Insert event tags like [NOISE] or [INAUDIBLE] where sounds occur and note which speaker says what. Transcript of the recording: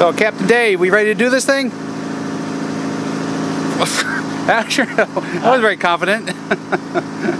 Speaker 1: So, Captain Dave, we ready to do this thing? [LAUGHS] I sure I was very confident. [LAUGHS]